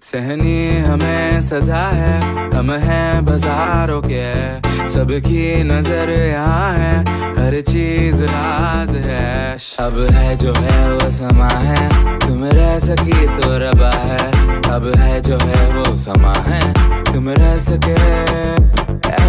सहनी हमें सजा है, हम हैं बाजारों के। सबकी नज़र यहाँ है, हर चीज़ राज है। अब है जो है वो समा है, तुम रह सकी तो रबा है। अब है जो है वो समा है, तुम रह सके।